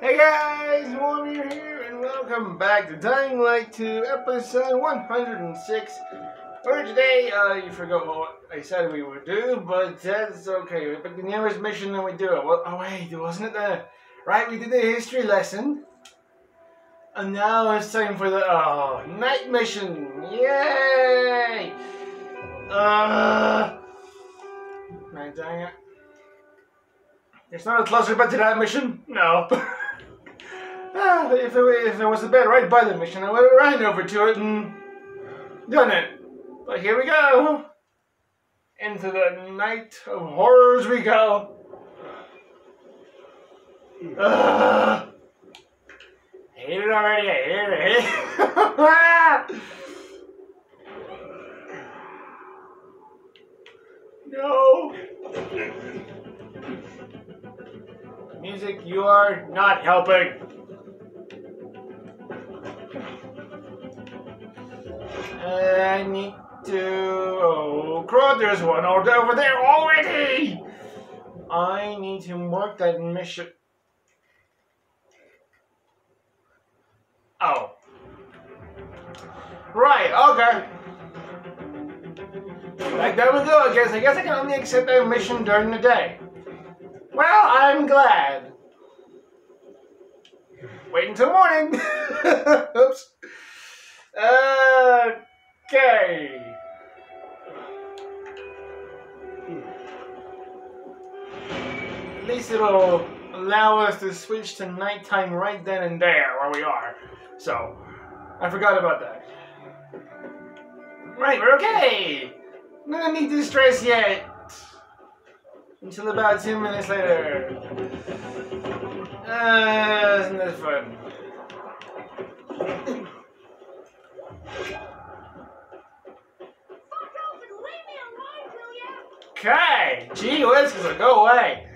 Hey guys, Warrior here, and welcome back to Dying Light 2, episode 106. For today, uh, you forgot what I said we would do, but that's okay. We the nearest mission and we do it. Well, oh wait, wasn't it the... Right, we did the history lesson. And now it's time for the, oh, night mission. Yay! Uh... Man, dang it. It's not a closer bet to that mission? No. ah, if, it, if there was a bed right by the mission, I would have ran over to it and done it. But here we go. Into the night of horrors we go. Ugh. Hate it already. I hate it. no. Music, you are not helping. I need to. Oh, crud, there's one over there already! I need to mark that mission. Oh. Right, okay. Like, there we go, I guess. I guess I can only accept that mission during the day. Well, I'm glad. Wait until morning. Oops. Okay. At least it'll allow us to switch to nighttime right then and there where we are. So, I forgot about that. Right, we're okay. No need to stress yet. Until about two minutes later. Isn't fun? Okay, gee whiz, go away.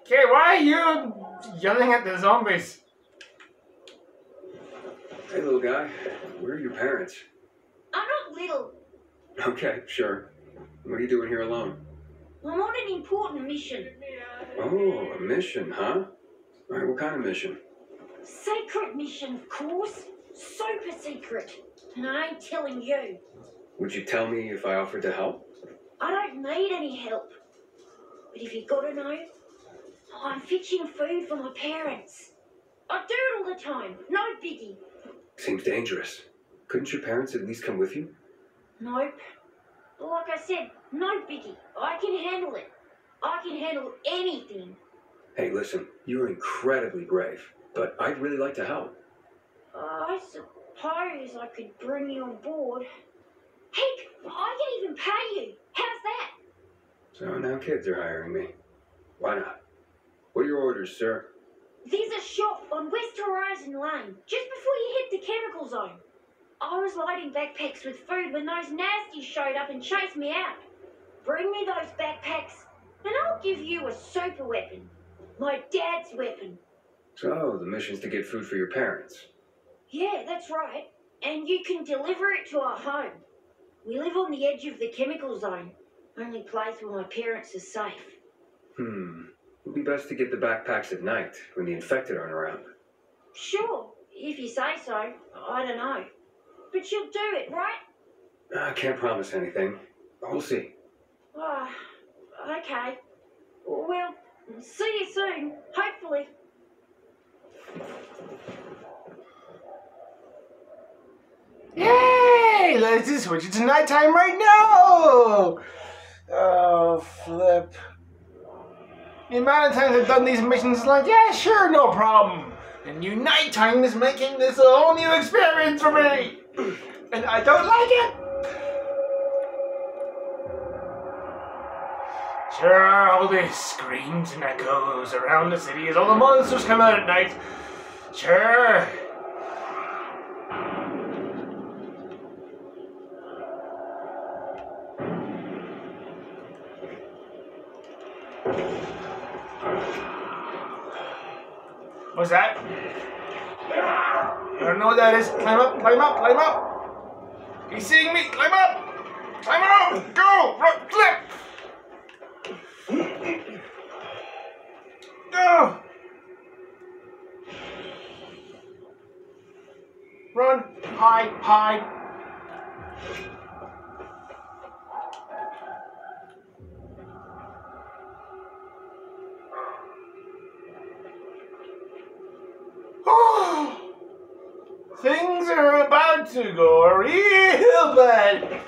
Okay, why are you yelling at the zombies? Hey, little guy. Where are your parents? I'm not little. Okay, sure. What are you doing here alone? I'm on an important mission. Oh, a mission, huh? All right, what kind of mission? Secret mission, of course. Super secret. And I ain't telling you. Would you tell me if I offered to help? I don't need any help. But if you gotta know, I'm fetching food for my parents. I do it all the time. No biggie. Seems dangerous. Couldn't your parents at least come with you? Nope. Like I said, no biggie. I can handle it. I can handle anything. Hey, listen, you're incredibly brave, but I'd really like to help. I suppose I could bring you on board. Heck, I can even pay you. How's that? So now kids are hiring me. Why not? What are your orders, sir? There's a shop on West Horizon Lane, just before you hit the chemical zone. I was loading backpacks with food when those nasties showed up and chased me out. Bring me those backpacks, and I'll give you a super weapon. My dad's weapon. So, the mission's to get food for your parents. Yeah, that's right. And you can deliver it to our home. We live on the edge of the chemical zone. Only place where my parents are safe. Hmm. It'd be best to get the backpacks at night when the infected aren't around. Sure, if you say so. I don't know. But you'll do it, right? I can't promise anything. We'll see. Oh, okay. Well, see you soon, hopefully. Yay! Let's just switch it to nighttime right now! Oh, flip. The amount of times I've done these missions is like, yeah, sure, no problem. And new nighttime is making this a whole new experience for me. And I don't like it. Sure, all these screams and echoes around the city as all the monsters come out at night. Sure. What's that? I don't know what that is. Climb up, climb up, climb up. He's seeing me. Climb up. Time out! Go! Run, flip! Go! Run, hide, hide. Things are about to go real bad.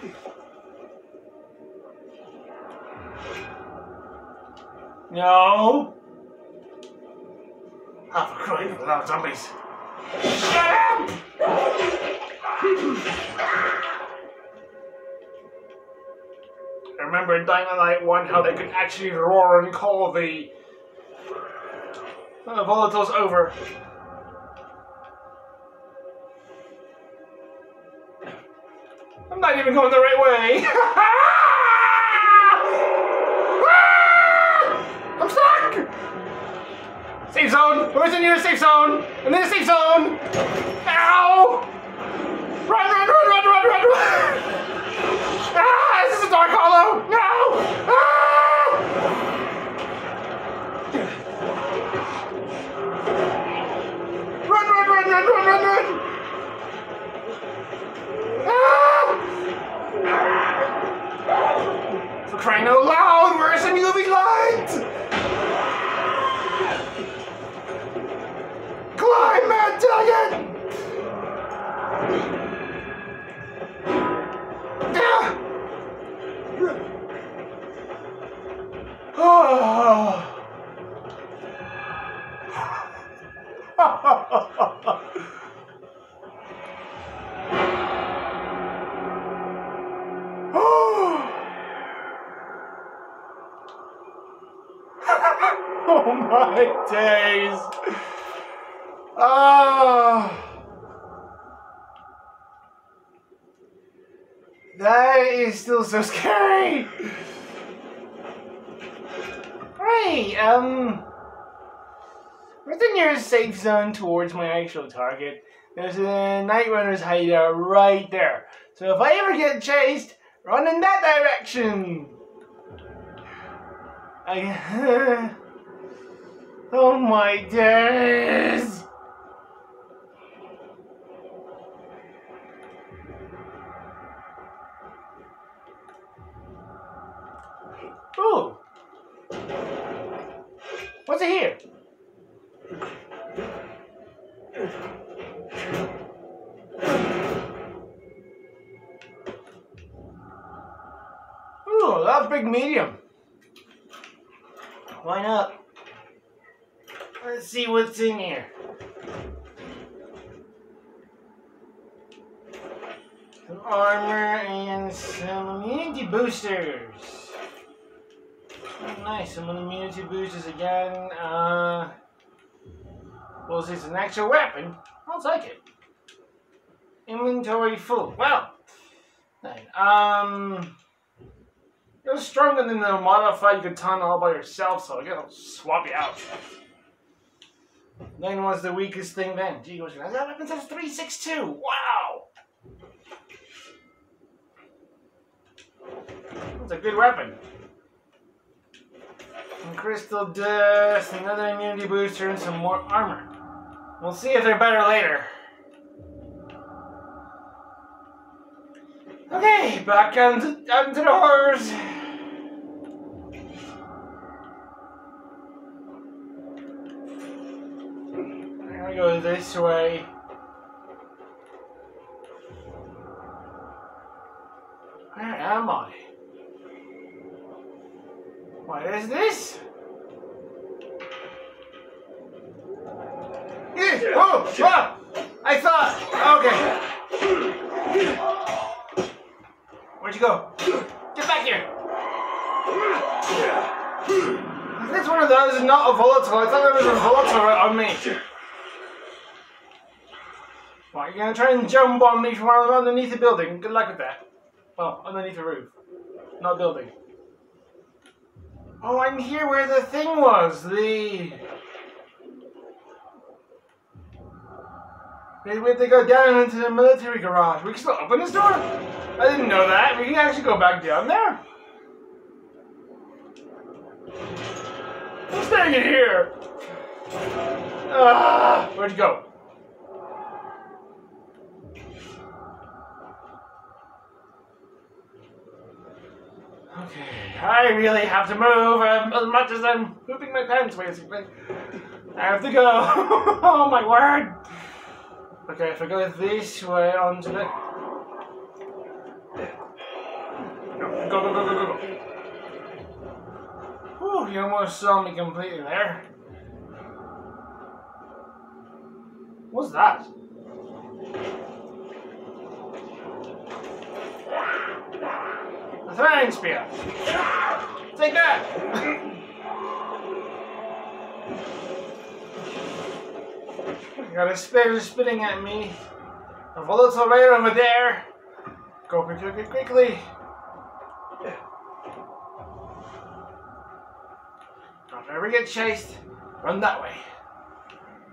No. Oh, for crying out loud, zombies. Shut up! I remember in Light 1 how they could actually roar and call the uh, volatiles over. I'm not even going the right way. I'm stuck! Safe zone! Where's the nearest safe zone? I'm in the safe zone! Ow! Run, run, run, run, run, run, run! Ah, this is a dark hollow! No! Ah! Crying out loud, where's the moving light? Climb, Matt Duggan! Ah! oh my days! Ah! That is still so scary! Right, um. Where's the nearest safe zone towards my actual target? There's a Night Runner's hideout right there. So if I ever get chased, run in that direction! I. oh my days! Some immunity boosters again. Uh, well, it's an actual weapon. I'll take it. Inventory full. Well, then, um, you're stronger than the modified katana all by yourself, so I guess I'll swap you out. Then was the weakest thing then. Gee, what's that weapon says 362. Wow! That's a good weapon. Crystal dust, another immunity booster, and some more armor. We'll see if they're better later. Okay, back out into the horrors. I'm gonna go this way. Where am I? What is this? Eh, Oh! I thought. Okay. Where'd you go? Get back here! This one of those is not a volatile. I thought there was a volatile right on me. What, you're gonna try and jump on me from underneath the building? Good luck with that. Well, underneath the roof. Not building. Oh, I'm here where the thing was. The. Maybe we have to go down into the military garage. We can still open this door? I didn't know that. We can actually go back down there. I'm staying in here. Ah, where'd you go? Okay, I really have to move um, as much as I'm pooping my pants, basically. I have to go. oh my word! Okay, if I go this way onto the. Go, go, go, go, go, go. Whew, you almost saw me completely there. What's that? A throwing spear. Take that! Got a spider spitting at me. A volatile right over there. Go quickly, quickly, quickly. Don't ever get chased, run that way.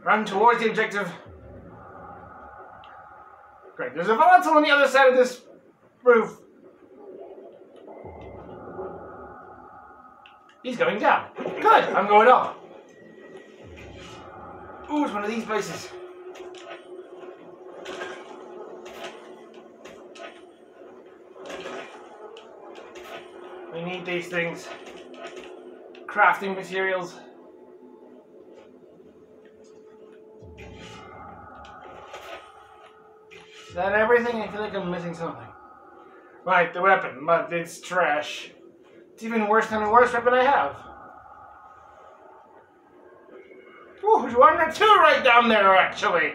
Run towards the objective. Great, there's a volatile on the other side of this roof. He's going down. Good, I'm going up. Ooh, it's one of these places. We need these things. Crafting materials. Is that everything? I feel like I'm missing something. Right, the weapon, but it's trash. It's even worse than the worst weapon I have. There's one or two right down there, actually.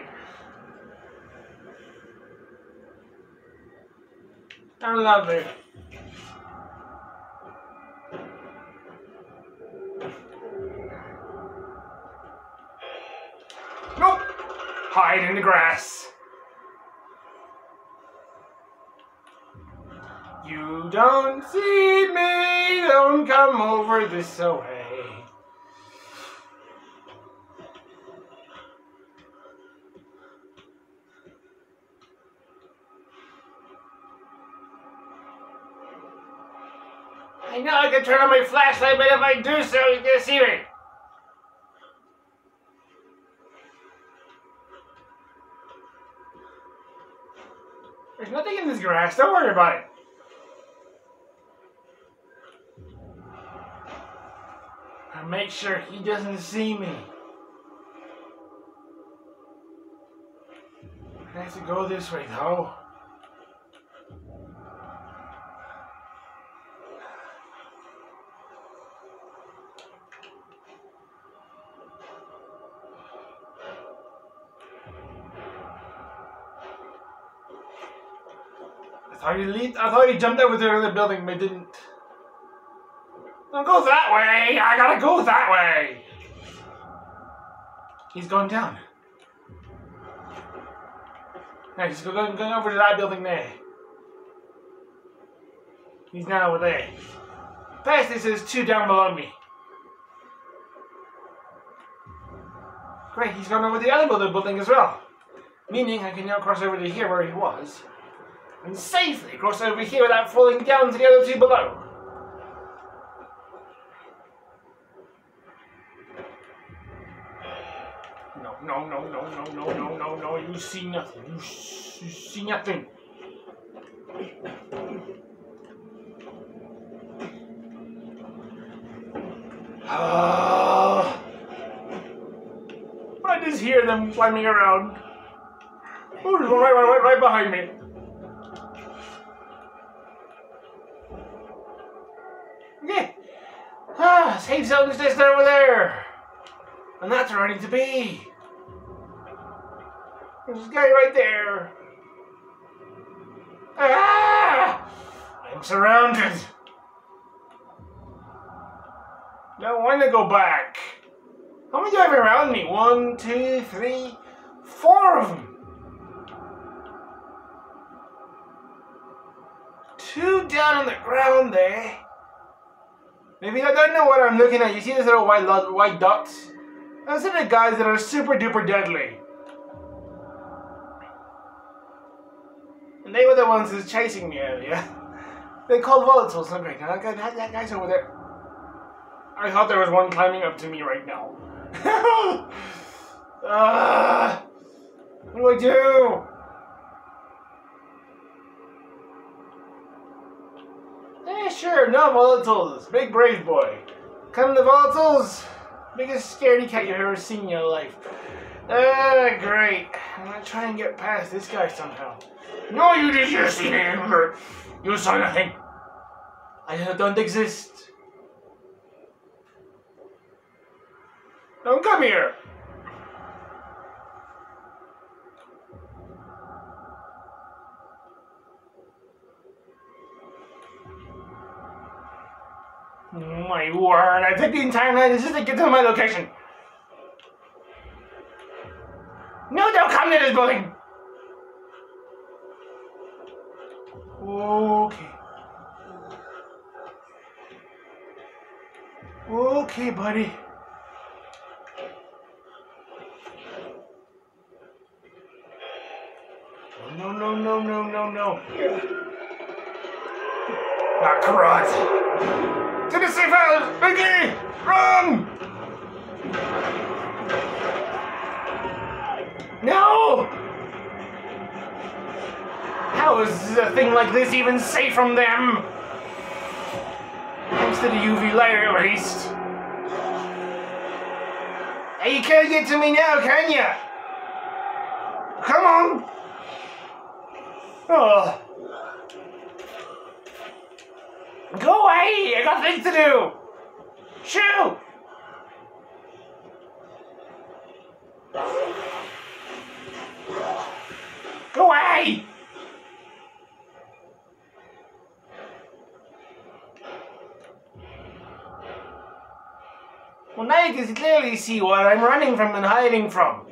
I love it. Nope. Hide in the grass. You don't see me, don't come over this way. I know I can turn on my flashlight, but if I do so, you can see me. There's nothing in this grass, don't worry about it. I make sure he doesn't see me. I have to go this way though. Thought he leaped, I thought he jumped over the other building, but didn't. Don't go that way! I gotta go that way! He's going down. Yeah, he's going, going over to that building there. He's now over there. Past this is two down below me. Great, he's gone over the other building as well. Meaning I can now cross over to here where he was. And safely cross over here without falling down to the other two below. No, no, no, no, no, no, no, no, no, you see nothing. You, you see nothing. Ah. I just hear them climbing around. Oh, right, right, right, right behind me. Ah, safe zone is just over there. And that's where I need to be. There's this guy right there. Ah! I'm surrounded. Now when to go back? How many do I have around me? One, two, three, four of them. Two down on the ground there. Maybe I don't know what I'm looking at. You see these little white white dots? Those are the guys that are super duper deadly. And they were the ones who's chasing me earlier. They called volatiles. I'm great. That, that, guy's over there. I thought there was one climbing up to me right now. Ah, what do I do? Sure, no volatiles. Big brave boy. Come to volatiles. Biggest scaredy cat you've ever seen in your life. Ah, great. I'm gonna try and get past this guy somehow. No, you did your name. You saw nothing. I don't exist. Don't come here. My word, I took the entire night just to get to my location. No, don't come to this building. Okay. Okay, buddy. No, no, no, no, no, no. Ah, crud. To the! Biggie! Run! No! How is a thing like this even safe from them? Thanks to the UV light, at least. Hey, you can't get to me now, can ya? Come on! Oh. Go away! I got things to do! Shoot! Go away! Well, now you can clearly see what I'm running from and hiding from.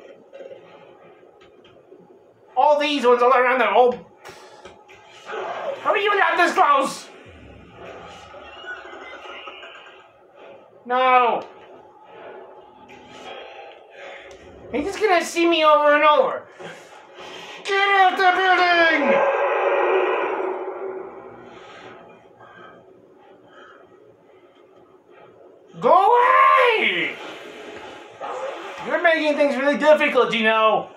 All these ones all around the oh. How are you allowed this close? No. He's just gonna see me over and over. Get out the building! Go away! You're making things really difficult, you know.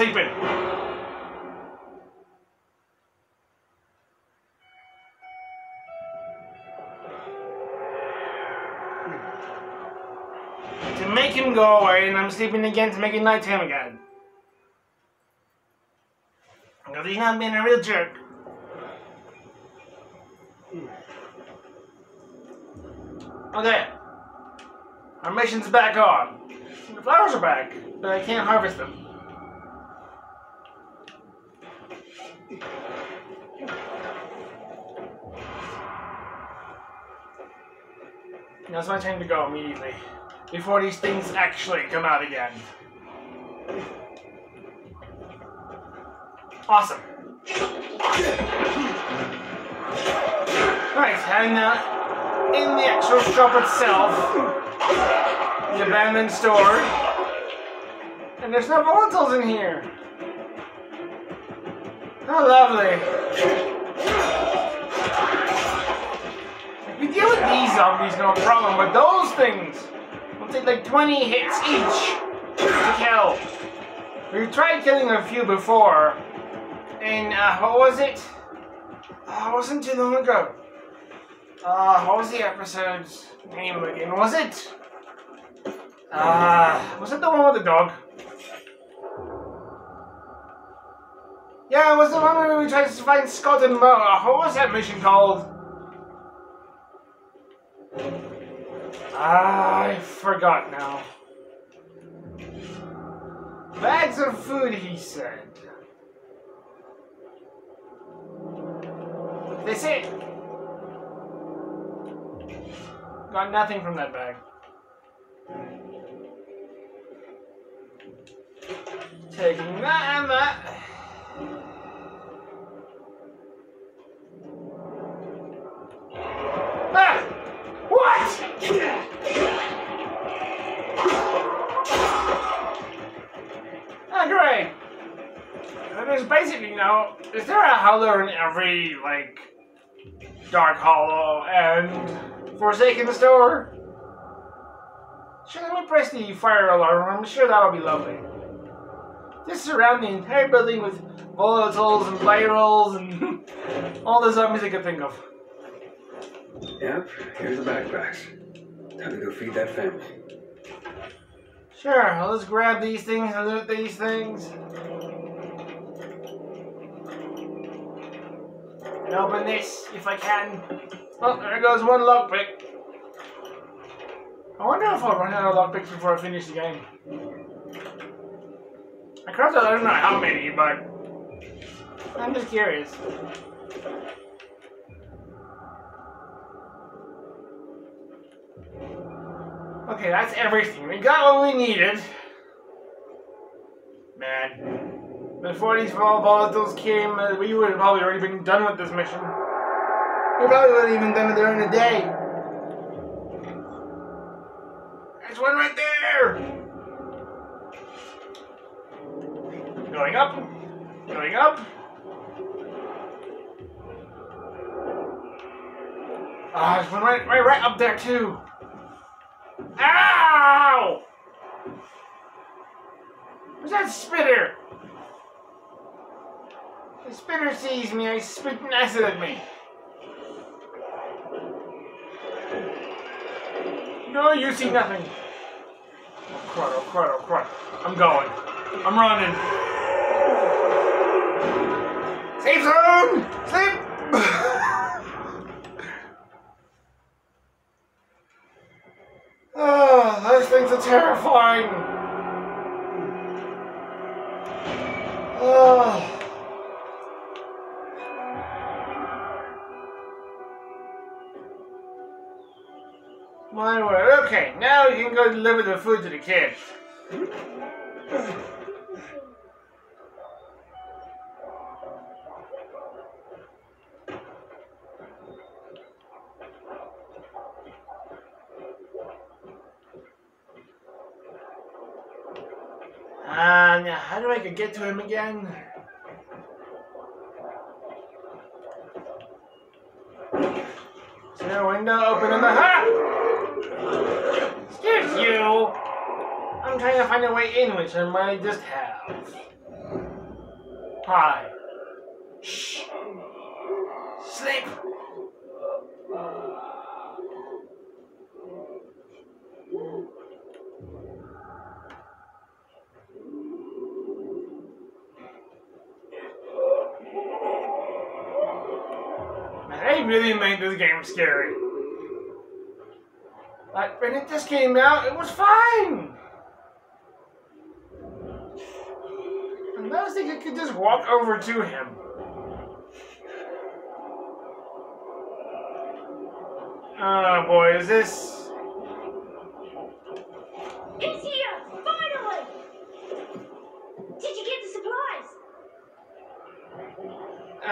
To make him go away, and I'm sleeping again to make it nighttime again. Because he's not being a real jerk. Okay. Our mission's back on. The flowers are back, but I can't harvest them. Now it's my time to go immediately. Before these things actually come out again. Awesome. Right, and uh, in the actual shop itself, the abandoned store, and there's no volatiles in here. How lovely. Zombies, no problem, but those things will take like 20 hits each to kill. We tried killing a few before, and uh, what was it? Uh, it wasn't too long ago. Uh, what was the episode's name again? Was it? Uh, was it the one with the dog? Yeah, it was the one where we tried to find Scott and Mo. Uh, what was that mission called? I forgot now. Bags of food, he said. That's it. Got nothing from that bag. Taking that and that. There's basically no. Is there a howler in every, like, Dark Hollow and Forsaken store? Sure, let me press the fire alarm. I'm sure that'll be lovely. Just surround the entire building with volatiles and virals and all the zombies I could think of. Yep, here's the backpacks. Time to go feed that family. Sure, I'll just grab these things and loot these things. And open this if I can. Oh, there goes one lockpick. I wonder if I'll run out of lockpicks before I finish the game. I out I don't know how many, but I'm just curious. Okay, that's everything. We got what we needed. Man. Before these vol- volatiles came, uh, we would have probably already been done with this mission. We probably would have even done it during the day. There's one right there! Going up. Going up. Ah, there's one right, right, right up there too. Ow! What's that spitter? The spitter sees me, I spit acid at me. No, you see nothing. Oh crud, oh crud, oh crud. I'm going. I'm running. Terrifying. Oh. My word. Okay, now you can go deliver the food to the kids. And get to him again? Is there a window open in the ha? Excuse you. I'm trying to find a way in, which I might just have. Hi. Shh. Sleep. Man, they really game scary. Like, when it just came out, it was fine! And I was thinking I could just walk over to him. Oh boy, is this... It's here! Finally! Did you get the supplies? Uh...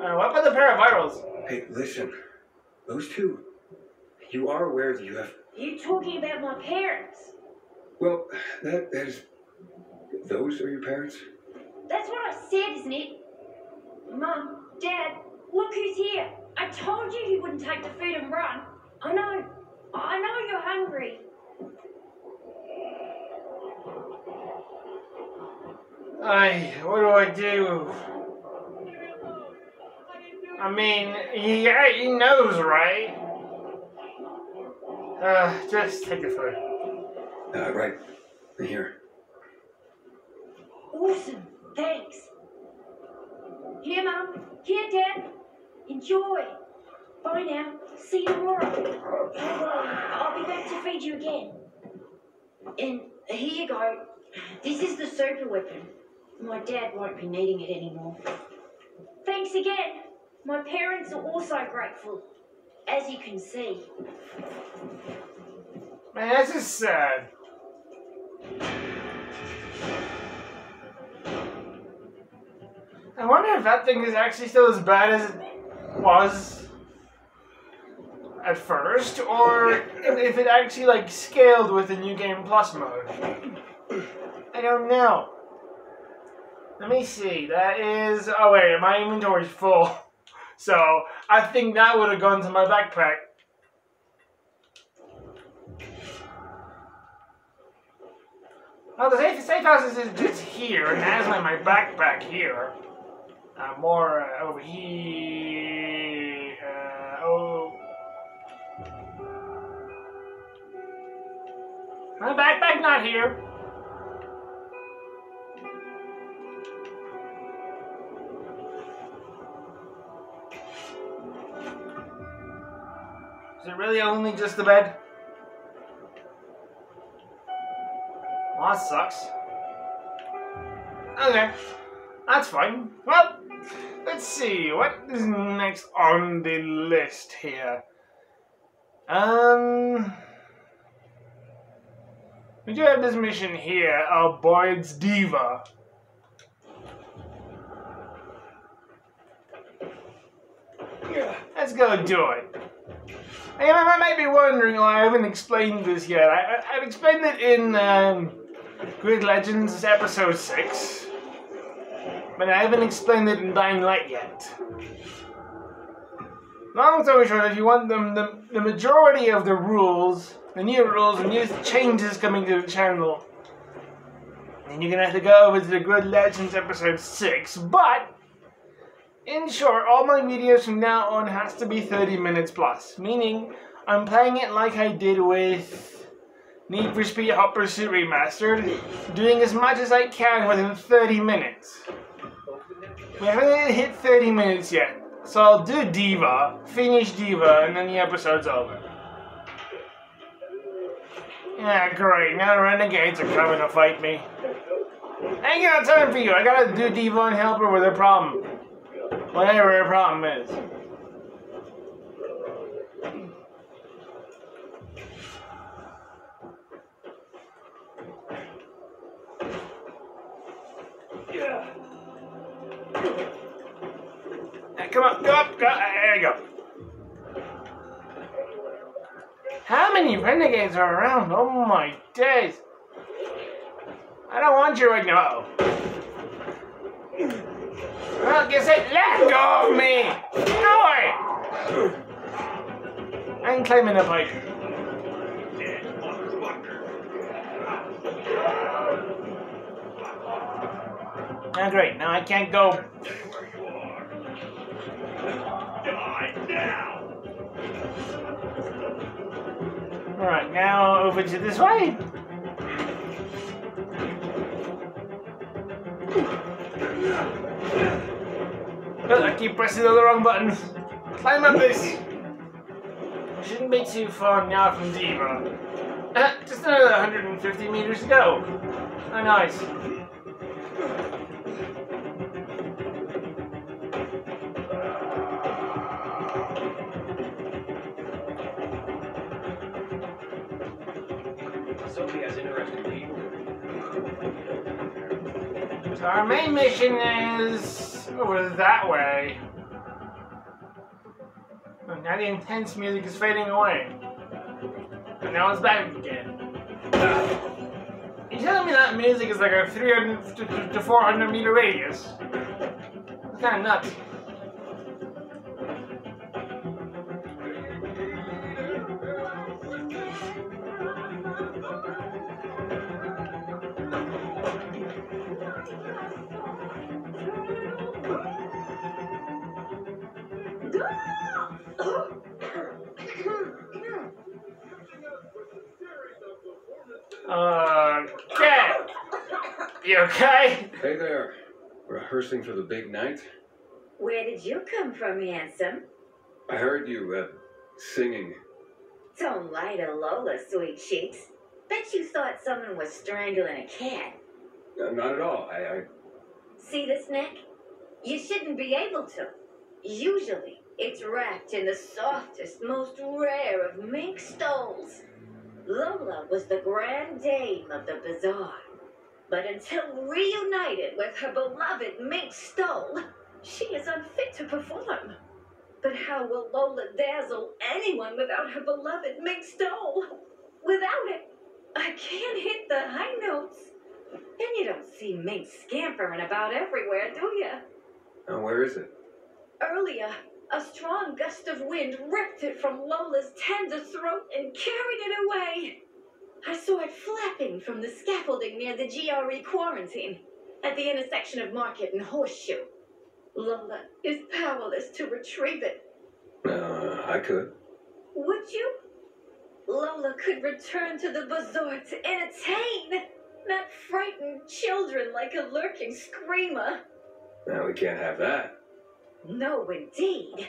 uh what about the paravirals? Hey, listen. Those two. You are aware that you have. You talking about my parents? Well, that that is. Those are your parents? That's what I said, isn't it? Mum, Dad, look who's here. I told you he wouldn't take the food and run. I know. I know you're hungry. I, what do I do? I mean, yeah, he knows, right? Uh, just take the food. Uh, right. Here. Awesome. Thanks. Here, Mum. Here, Dad. Enjoy. Bye now. See you tomorrow. I'll be back to feed you again. And here you go. This is the super weapon. My dad won't be needing it anymore. Thanks again. My parents are also grateful, as you can see. Man, that's just sad. I wonder if that thing is actually still as bad as it was. at first, or if it actually like scaled with the new game plus mode. I don't know. Let me see. That is. Oh wait, my inventory's full, so I think that would have gone to my backpack. Well, the safe, safe house is just here, and has like my backpack here. Uh, more uh, over here. Uh, oh. My backpack not here. Is it really only just the bed? Well, that sucks. Okay, that's fine. Well, let's see what is next on the list here. Um, we do have this mission here, uh, Boyd's Diva. Yeah, let's go do it. I might be wondering why I haven't explained this yet. I, I've explained it in um, Grid Legends episode 6, but I haven't explained it in Dying Light yet. Long story short, if you want them, the, the majority of the rules, the new rules, the new changes coming to the channel, then you're gonna have to go over to the Grid Legends episode 6, but in short, all my videos from now on has to be 30 minutes plus, meaning I'm playing it like I did with Need for Speed Hot Pursuit Remastered, doing as much as I can within 30 minutes. We haven't hit 30 minutes yet, so I'll do Diva, finish Diva, and then the episode's over. Yeah, great, now the Renegades are coming to fight me. I ain't got time for you, I gotta do Diva and help her with her problem. Whatever your problem is. Yeah. Hey, come on, go up, go, there you go. How many renegades are around? Oh my days. I don't want you right now. Guess it. Let go of me! No! I'm claiming a bike. Ah, great. Now I can't go. Alright, now over to this way. I keep pressing all the wrong buttons. Climb up this. Shouldn't be too far now from Diva. Just another 150 meters to go. Oh, nice. So our main mission is over that way. Now the intense music is fading away. And now it's back again. You're telling me that music is like a 300 to- to 400 meter radius? It's kind of nuts. Okay. You okay? Hey there. Rehearsing for the big night? Where did you come from, handsome? I heard you, uh, singing. Don't lie to Lola, sweet cheeks. Bet you thought someone was strangling a cat. Uh, not at all. I, I, See this neck? You shouldn't be able to. Usually, it's wrapped in the softest, most rare of mink stoles. Lola was the grand dame of the bazaar. But until reunited with her beloved mink stole, she is unfit to perform. But how will Lola dazzle anyone without her beloved Mink Stole? Without it, I can't hit the high notes. And you don't see Mink scampering about everywhere, do you? Now, where is it? Earlier, a strong gust of wind ripped it from Lola's tender throat and carried it away. I saw it flapping from the scaffolding near the GRE quarantine at the intersection of Market and Horseshoe. Lola is powerless to retrieve it. Uh, I could. Would you? Lola could return to the bazaar to entertain, not frighten children like a lurking screamer. Now, we can't have that. No, indeed.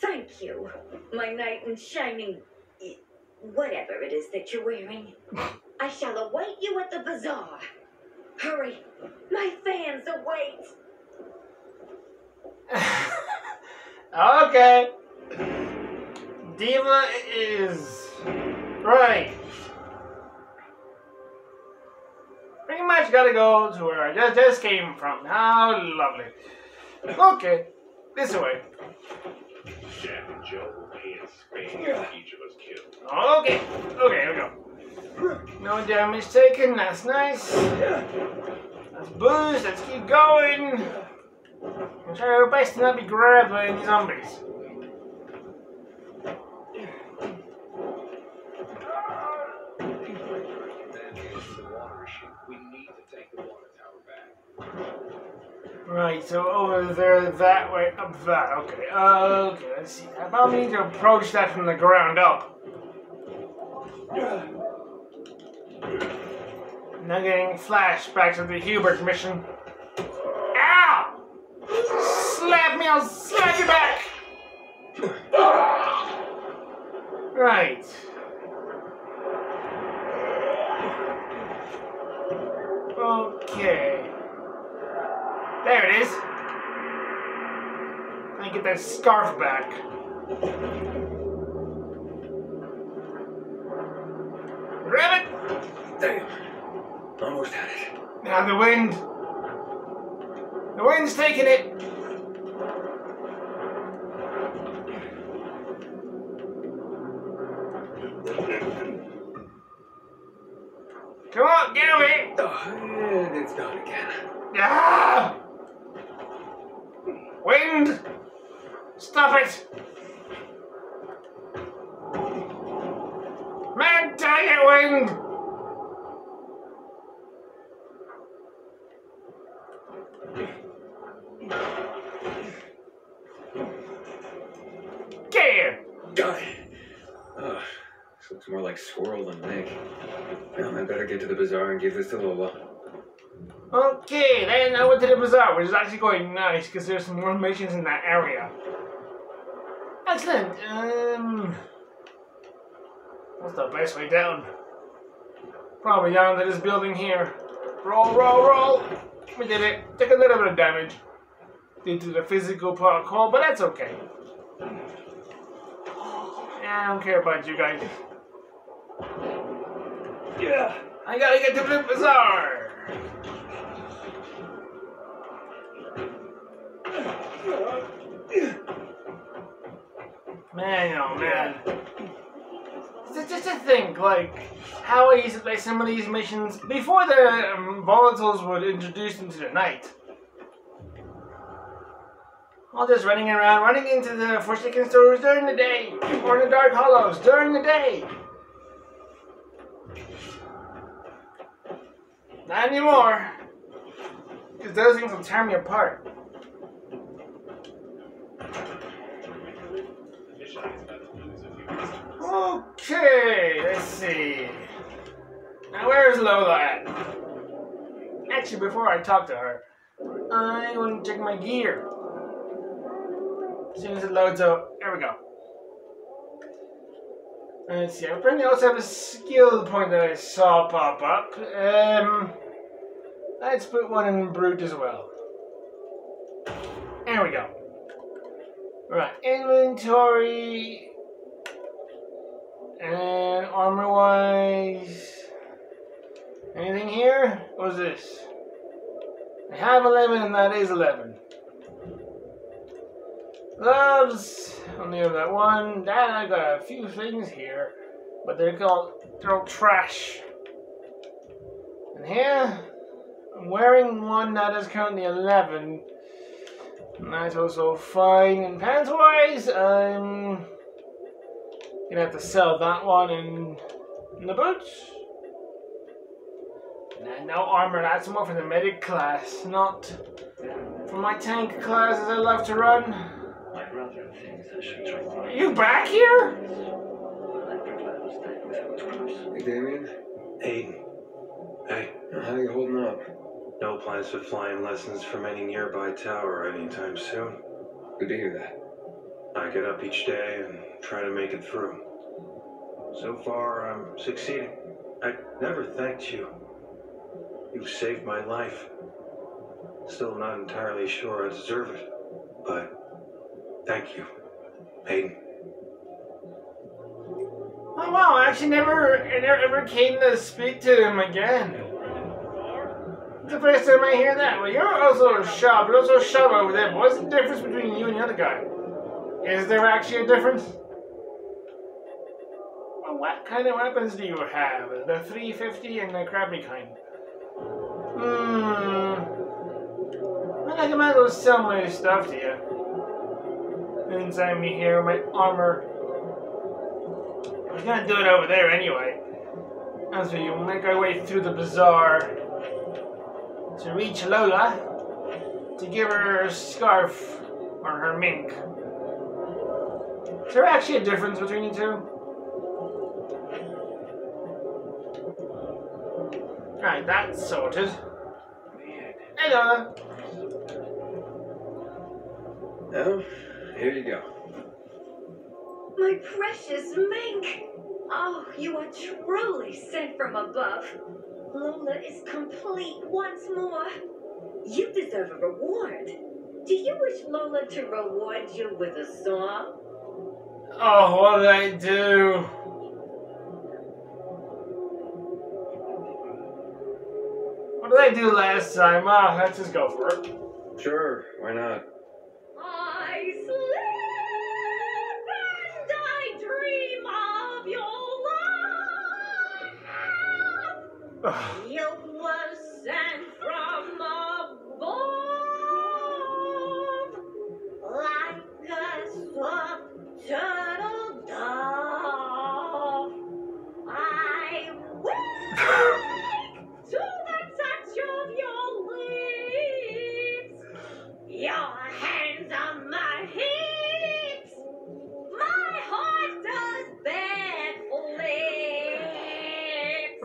Thank you, my knight in shining. whatever it is that you're wearing. I shall await you at the bazaar. Hurry, my fans await. okay. Diva is right. Pretty much gotta go to where I just, just came from. How lovely. Okay, this way. Jack and Joe will pay in spades if each of us kill. Okay, okay, here we go. No damage taken, that's nice. Let's boost, let's keep going. And try our best to not be grabbed by any zombies. Then is the water issue. We need to take the water tower back. Right, so over there, that way, up that. Okay, uh, okay, let's see. About we need to approach that from the ground up? Now getting flashbacks of the Hubert mission. Ow! Slap me, I'll slap you back! Right. Okay. There it is. Me get that scarf back. Grab it! Damn. Almost had it. Now the wind. The wind's taking it. Come on, get away! Oh, and it's gone again. Ah! Wind! Stop it! Man, dang it, wind! Get here! Got it. Oh, this looks more like squirrel than mink. Well, I better get to the bazaar and give this to Lola. Okay, then I went to the bazaar, which is actually quite nice because there's some more missions in that area. Excellent. Um, what's the best way down? Probably down to this building here. Roll, roll, roll. We did it. Took a little bit of damage due to the physical parkour, but that's okay. I don't care about you guys. Yeah, I gotta get to the bazaar. Man, oh man. Just, just to think, like, how to play some of these missions before the um, volatiles were introduced into the night. All just running around, running into the Forsaken stores during the day, or in the Dark Hollows during the day. Not anymore. Because those things will tear me apart. The mission is about to lose a few customers. Okay, let's see. Now, where's Lola at? Actually, before I talk to her, I want to check my gear. As soon as it loads up, there we go. Let's see, I apparently also have a skill point that I saw pop up. Um, let's put one in Brute as well. There we go. Right, inventory. And armor wise. Anything here? What's this? I have 11 and that is 11. Loves. Only have that one. Then I got a few things here, but they're called they're all trash. And here, I'm wearing one that is currently 11. And that's also fine. And pants wise, I'm gonna have to sell that one in, in the boots. Nah, no armor, that's more for the medic class, not for my tank classes I love to run. I'd rather things I should try Are you back here? I prefer to stay without clothes. Hey, Damien. Aiden, hey, How you holding up? no plans for flying lessons from any nearby tower anytime soon. Good to hear that. I get up each day and try to make it through. So far, I'm succeeding. I never thanked you. You've saved my life. Still not entirely sure I deserve it, but thank you, Aiden. Oh wow, I actually never, never ever came to speak to him again. The first time I hear that. Well, you're also a shop, you're also a shop over there. What's the difference between you and the other guy? Is there actually a difference? Well, what kind of weapons do you have? The 350 and the crappy kind? Hmm. Well, I might as well sell my stuff to you. Inside me here, my armor. I was gonna do it over there anyway. As we make our way through the bazaar to reach Lola to give her a scarf or her mink. Is there actually a difference between you two? Right, that's sorted. Hey Lola. Oh, here you go. My precious mink! Oh, you are truly sent from above. Lola is complete once more. You deserve a reward. Do you wish Lola to reward you with a song? Oh, what did I do? What did I do last time? Ah, let's just go for it. Sure, why not? I sleep and I dream of your love.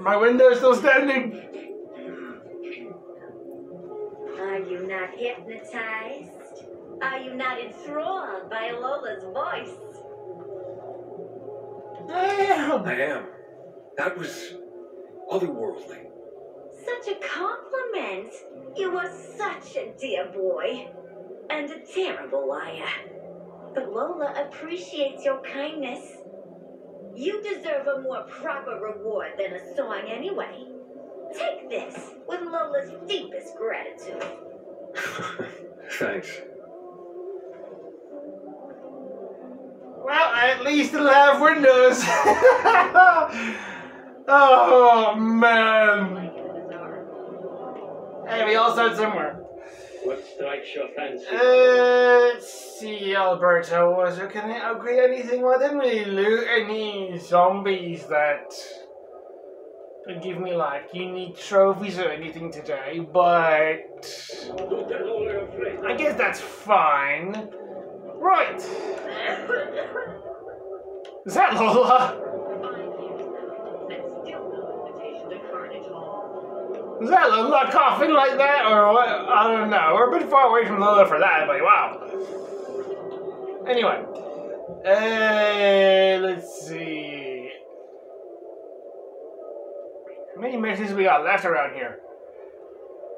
Backflips. window is still standing? Are you not hypnotized? Are you not enthralled by Lola's voice? Damn. I am. That was otherworldly. Such a compliment. You are such a dear boy. And a terrible liar. But Lola appreciates your kindness. You deserve a more proper reward than a song anyway. Take this with Lola's deepest gratitude. Thanks. Well, at least it'll have windows. oh man. Oh hey, we all start somewhere. What strikes your fancy? Uh, let's see, Alberto. Was there, can I upgrade anything? I didn't really loot any zombies that give me like unique trophies or anything today, but. I guess that's fine. Right. Is that Lola? Is that Lola coughing like that, or what? I don't know. We're a bit far away from Lola for that, but wow. Anyway, uh, let's see. How many missions we got left around here?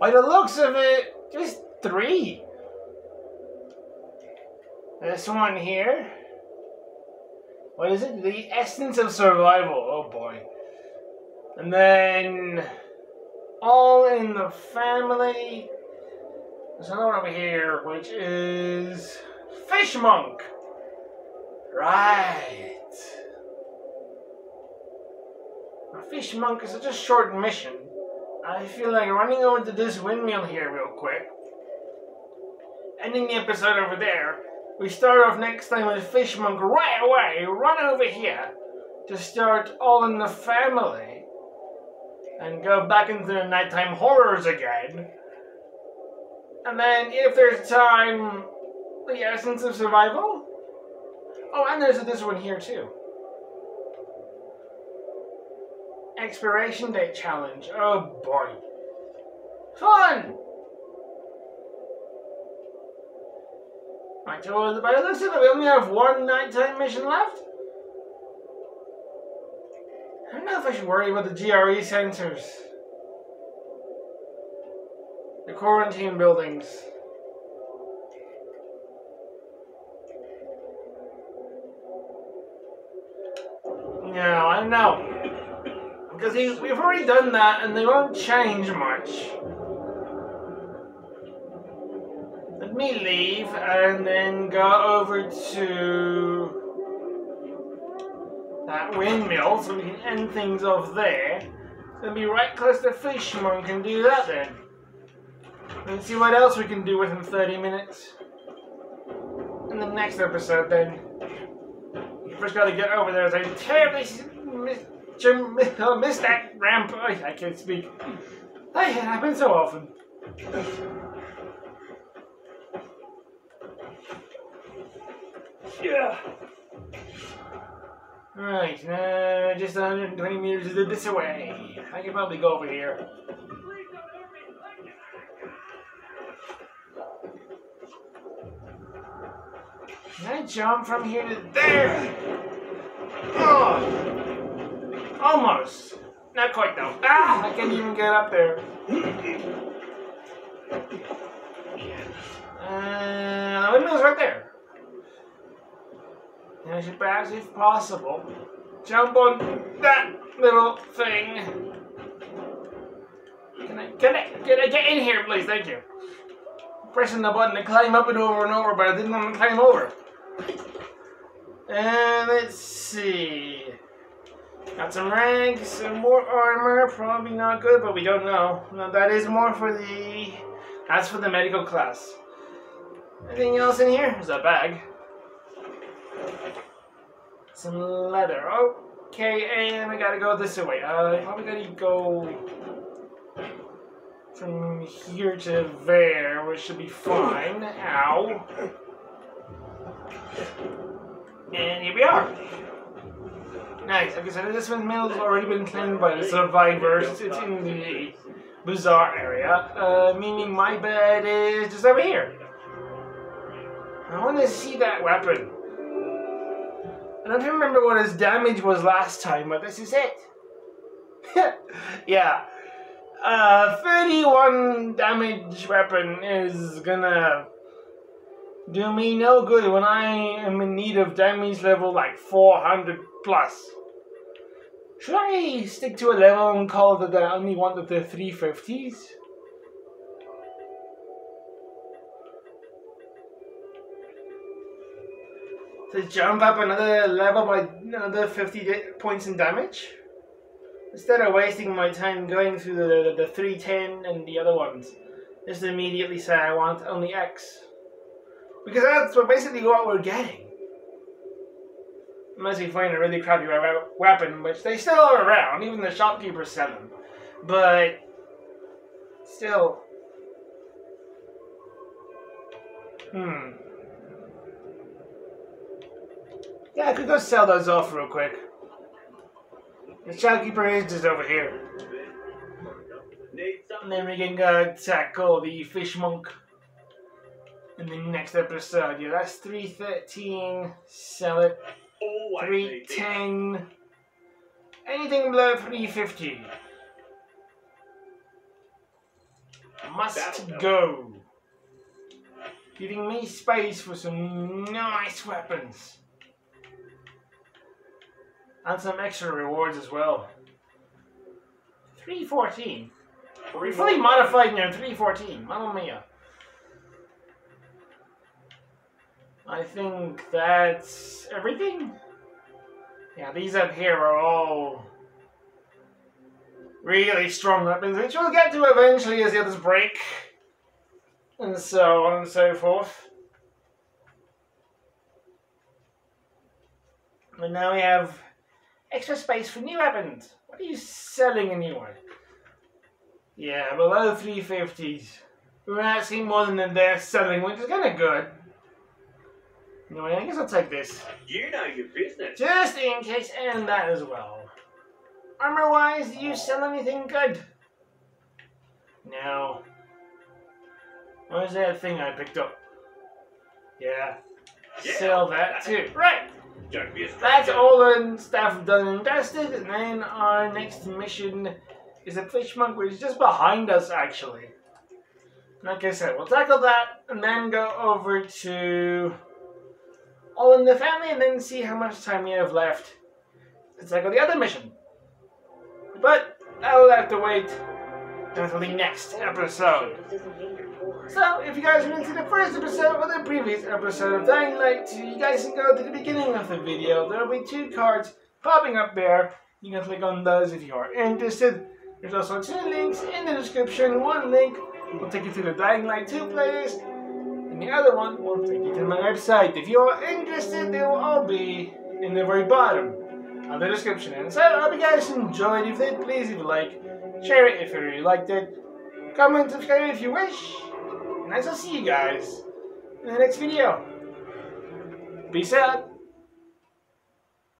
By the looks of it, just three. This one here. What is it? The essence of survival. Oh boy. And then all in the family. There's another one over here, which is Fish Monk! Right. A Fish Monk is such a short mission. I feel like running over to this windmill here real quick. Ending the episode over there. We start off next time with Fish Monk right away. Run over here to start All in the Family. And go back into the nighttime horrors again. And then, if there's time, the essence of survival. Oh, and there's this one here too. Expiration date challenge. Oh boy. Fun! Right, so by the looks of it, we only have one nighttime mission left. I don't know if I should worry about the GRE sensors. The quarantine buildings. No, I don't know. Because we've already done that and they won't change much. Let me leave and then go over to that windmill so we can end things off there. Then be right close to Fish Monk can do that then. Let's see what else we can do within 30 minutes. In the next episode then. You first gotta get over there as I terribly s- miss, jim- uh, miss that ramp. I, can't speak. It happens so often. Yeah. Right, uh, just 120 meters this way. I can probably go over here. Can I jump from here to there? Oh, almost. Not quite though. Ah, I can't even get up there. Uh, the windmill's right there. Should perhaps, if possible, jump on that little thing. Can I, can I, can I get in here, please? Thank you. Pressing the button to climb up and over and over, but I didn't want to climb over. And let's see. Got some rags, some more armor. Probably not good, but we don't know. No, that is more for the. That's for the medical class. Anything else in here? There's a bag. Some leather. Okay, and we gotta go this way. Uh, probably gotta go from here to there, which should be fine. Ow. And here we are. Nice. Like I said, this windmill has already been claimed by the survivors. It's in the bazaar area, uh, meaning my bed is just over here. I want to see that weapon. I don't remember what his damage was last time, but this is it. yeah. Uh, 31 damage weapon is gonna do me no good when I am in need of damage level like 400 plus. Should I stick to a level and call that I only wanted the 350s? To jump up another level by another 50 points in damage? Instead of wasting my time going through the, the, the 310 and the other ones, just immediately say I want only X. Because that's basically what we're getting. Unless we find a really crappy weapon, which they still are around, even the shopkeepers sell them. But still. Hmm. Yeah, I could go sell those off real quick. The shopkeeper is just over here. And then we can go tackle the fish monk in the next episode. Yeah, that's 313. Sell it. 310. Anything below 350. Must go. Giving me space for some nice weapons. And some extra rewards as well. 314. We're fully modified now, 314. Mamma mia. I think that's everything. Yeah, these up here are all really strong weapons, which we'll get to eventually as the others break. And so on and so forth. And now we have extra space for new weapons. What are you selling anyway? Yeah, below 350s. We're asking more than they're selling, which is kind of good. Anyway, I guess I'll take this. You know your business. Just in case, and that as well. Armor wise, do you sell anything good? No. What was that thing I picked up? Yeah. Yeah, Sell that too. Right. That's all the stuff done and dusted, and then our next mission is a fishmonk, which is just behind us actually. Like I said, we'll tackle that and then go over to All in the Family and then see how much time we have left to tackle the other mission. But I'll have to wait until the next episode. So, if you guys are into the first episode or the previous episode of Dying Light 2, you guys can go to the beginning of the video. There will be two cards popping up there. You can click on those if you are interested. There's also two links in the description. One link will take you to the Dying Light 2 playlist, and the other one will take you to my website. If you are interested, they will all be in the very bottom of the description. And so, I hope you guys enjoyed. If you did, please, if you like, share it if you really liked it. Comment, subscribe if you wish. And I shall see you guys in the next video. Peace out.